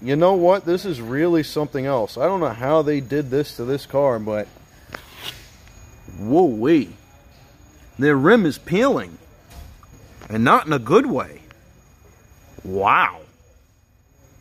you know what? This is really something else. I don't know how they did this to this car, but whoa wee. Their rim is peeling. And not in a good way. Wow.